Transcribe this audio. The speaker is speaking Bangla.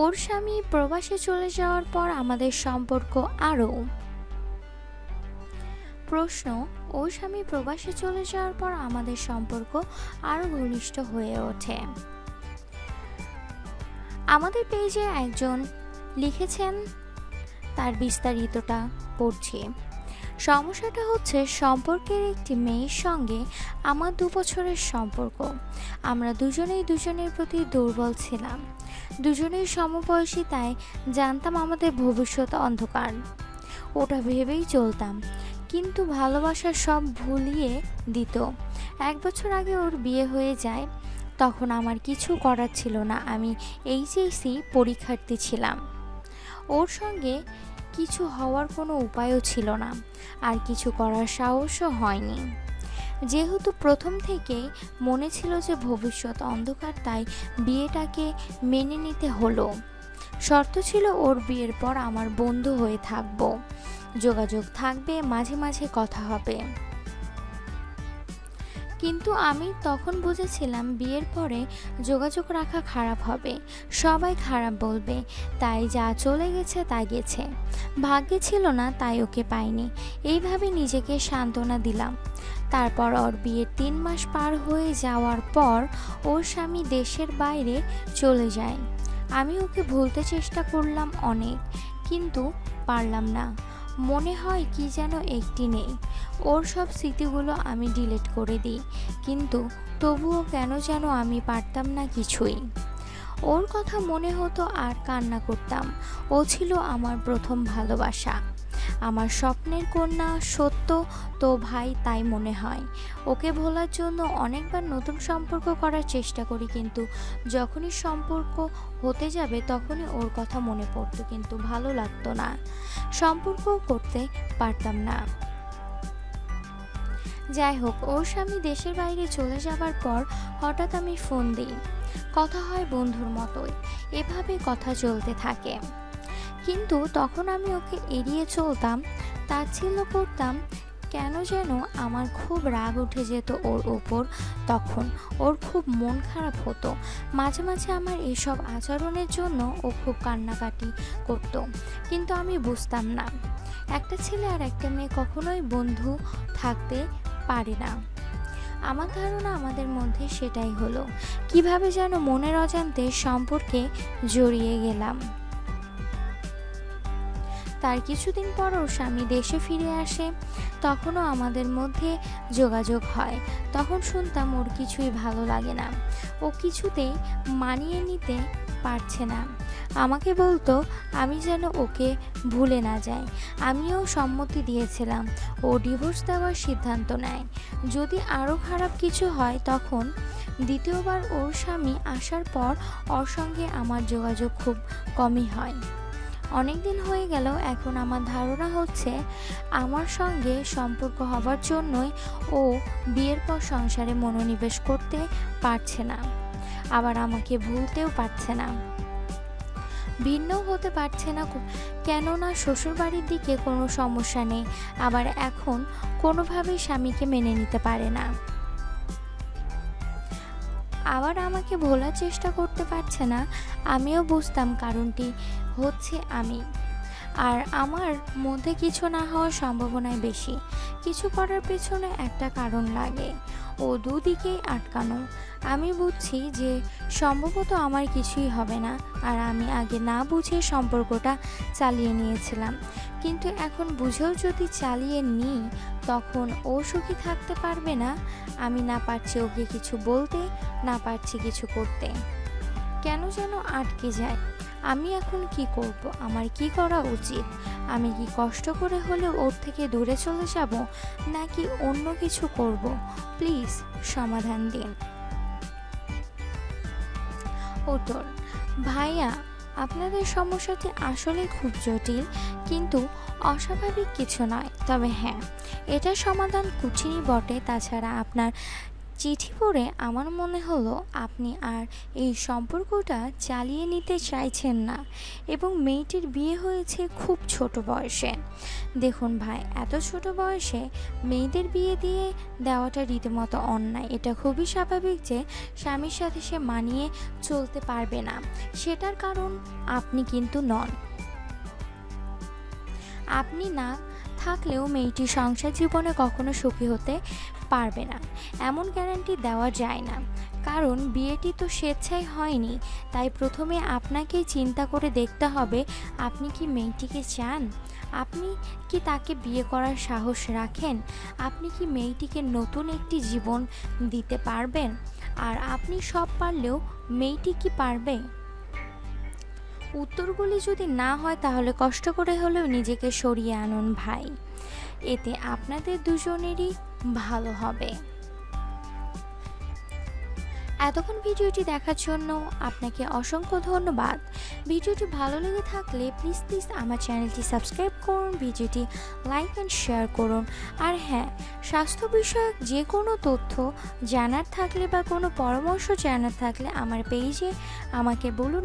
ওর স্বামী প্রবাসে চলে যাওয়ার পর আমাদের সম্পর্ক আরও। প্রশ্ন, ওর স্বামী প্রবাসে চলে যাওয়ার পর আমাদের সম্পর্ক আরও ঘনিষ্ঠ হয়ে ওঠে। আমাদের পেজে একজন লিখেছেন, তার বিস্তারিতটা পড়ছি। সমস্যাটা হচ্ছে সম্পর্কের একটি মেয়ের সঙ্গে আমার দু বছরের সম্পর্ক। আমরা দুজনেই দুজনের প্রতি দুর্বল ছিলাম। দুজনেই সমবয়সী, তাই জানতাম আমাদের ভবিষ্যৎ অন্ধকার। ওটা ভেবেই চলতাম। কিন্তু ভালোবাসা সব ভুলিয়ে দিত। এক বছর আগে ওর বিয়ে হয়ে যায়, তখন আমার কিছু করার ছিল না। আমি এইচএসি পরীক্ষার্থী ছিলাম। ওর সঙ্গে কিছু হওয়ার কোনো উপায়ও ছিল না, আর কিছু করার সাহসও হয়নি। যেহেতু প্রথম থেকেই মনে ছিল যে ভবিষ্যৎ অন্ধকার, তাই বিয়েটাকে মেনে নিতে হলো। শর্ত ছিল ওর বিয়ের পর আমার বন্ধু হয়ে থাকব। যোগাযোগ থাকবে, মাঝে মাঝে কথা হবে। কিন্তু আমি তখন বুঝেছিলাম বিয়ের পরে যোগাযোগ রাখা খারাপ হবে। সবাই খারাপ বলবে, তাই যা চলে গেছে তা গেছে। ভাগ্যে ছিল না, তাই ওকে পাইনি। এইভাবে নিজেকে সান্ত্বনা দিলাম। তারপর ওর বিয়ের তিন মাস পার হয়ে যাওয়ার পর ওর স্বামী দেশের বাইরে চলে যায়। আমি ওকে ভুলতে চেষ্টা করলাম অনেক, কিন্তু পারলাম না। মনে হয় কি যেন একটি নেই। ওর সব স্মৃতিগুলো আমি ডিলিট করে দিই। কিন্তু তবুও কেন যেন আমি পারতাম না কিছুই। ওর কথা মনে হতো আর কান্না করতাম। ও ছিল আমার প্রথম ভালোবাসা। আমার স্বপ্নের কন্যা সত্য তো ভাই তাই মনে হয়। ওকে ভোলার জন্য অনেকবার নতুন সম্পর্ক করার চেষ্টা করি কিন্তু যখনই সম্পর্ক হতে যাবে তখনই ওর কথা মনে পড়তো কিন্তু ভালো লাগতো না। সম্পর্কও করতে পারতাম না। যাই হোক, ওর স্বামী দেশের বাইরে চলে যাবার পর হঠাৎ আমি ফোন দিই। কথা হয় বন্ধুর মতোই। এভাবে কথা চলতে থাকে। কিন্তু তখন আমি ওকে এড়িয়ে চলতাম তাচ্ছিল্য করতাম, কেন যেন আমার খুব রাগ উঠে যেত ওর ওপর। তখন ওর খুব মন খারাপ হতো। মাঝে মাঝে আমার এসব আচরণের জন্য ও খুব কান্নাকাটি করত। কিন্তু আমি বুঝতাম না। একটা ছেলে আর একটা মেয়ে কখনোই বন্ধু থাকতে পারে না। আমার ধারণা আমাদের মধ্যে সেটাই হলো। কীভাবে যেন মনের অজান্তে সম্পর্কে জড়িয়ে গেলাম। তার কিছুদিন পর ওর স্বামী দেশে ফিরে আসে, তখনও আমাদের মধ্যে যোগাযোগ হয়। তখন শুনতাম ওর কিছুই ভালো লাগে না। ও কিছুতেই মানিয়ে নিতে পারছে না। আমাকে বলতো, আমি যেন ওকে ভুলে না যাই। আমিও সম্মতি দিয়েছিলাম। ও ডিভোর্স দেওয়ার সিদ্ধান্ত নেয়। যদি আরও খারাপ কিছু হয়, তখন দ্বিতীয়বার ওর স্বামী আসার পর ওর সঙ্গে আমার যোগাযোগ খুব কমই হয়। অনেক দিন হয়ে গেল, এখন আমার ধারণা হচ্ছে আমার সঙ্গে সম্পর্ক হবার জন্যই ও বিয়ের পর সংসারে মনোনিবেশ করতে পারছে না। আবার আমাকে ভুলতেও পারছে না। ভিন্ন হতে পারছে না কেননা শ্বশুরবাড়ির দিকে কোনো সমস্যা নেই, আবার এখন কোনোভাবেই স্বামীকে মেনে নিতে পারে না। আবার আমাকে ভোলার চেষ্টা করতে পারছে না। আমিও বুঝতাম কারণটি, হচ্ছে আমি। আর আমার মধ্যে কিছু না হওয়ার সম্ভাবনাই বেশি। কিছু করার পেছনে একটা কারণ লাগে। ও দুদিকেই আটকানো। আমি বুঝছি যে সম্ভবত আমার কিছুই হবে না আর আমি আগে না বুঝে সম্পর্কটা চালিয়ে নিয়েছিলাম। কিন্তু এখন বুঝেও যদি চালিয়ে নিই, তখন ও সুখী থাকতে পারবে না। আমি না পারছি ওকে কিছু বলতে, না পারছি কিছু করতে। কেন যেন আটকে যায়। আমি এখন কি করব? আমার কি করা উচিত? আমি কি কষ্ট করে হলেও ওর থেকে দূরে চলে যাব, নাকি অন্য কিছু করব? প্লিজ, সমাধান দিন। উত্তর, ভাইয়া, আপনাদের সমস্যাটি আসলে খুব জটিল, কিন্তু অস্বাভাবিক কিছু নয়। তবে হ্যাঁ এটা সমাধান কুচিনি বটে। তাছাড়া আপনার চিঠি পড়ে আমার মনে হলো আপনি আর এই সম্পর্কটা চালিয়ে নিতে চাইছেন না এবং মেয়েটির বিয়ে হয়েছে খুব ছোট বয়সে। দেখুন ভাই, এত ছোট বয়সে মেয়েদের বিয়ে দিয়ে দেওয়াটা রীতিমতো অন্যায়। এটা খুবই স্বাভাবিক যে স্বামীর সাথে সে মানিয়ে চলতে পারবে না। সেটার কারণ আপনি কিন্তু নন। আপনি না থাকলেও মেয়েটি সংসার জীবনে কখনো সুখী হতে পারবে না। এমন গ্যারান্টি দেওয়া যায় না। কারণ বিয়েটি তো স্বেচ্ছায় হয়নি, তাই প্রথমে আপনাকেই চিন্তা করে দেখতে হবে, আপনি কি মেয়েটিকে চান? আপনি কি তাকে বিয়ে করার সাহস রাখেন? আপনি কি মেয়েটিকে নতুন একটি জীবন দিতে পারবেন? আর আপনি সব পারলেও মেয়েটি কি পারবে? উত্তরগুলি যদি না হয়, তাহলে কষ্ট করে হলেও নিজেকে সরিয়ে আনুন ভাই। এতে আপনাদের দুজনেরই ভালো হবে। এতক্ষণ ভিডিওটি দেখার জন্য আপনাকে অসংখ্য ধন্যবাদ। ভিডিওটি ভালো লেগে থাকলে প্লিজ প্লিজ আমার চ্যানেলটি সাবস্ক্রাইব করুন, ভিডিওটি লাইক অ্যান্ড শেয়ার করুন। আর হ্যাঁ স্বাস্থ্য বিষয়ক যে কোনো তথ্য জানার থাকলে বা কোনো পরামর্শ জানার থাকলে আমার পেজে আমাকে বলুন।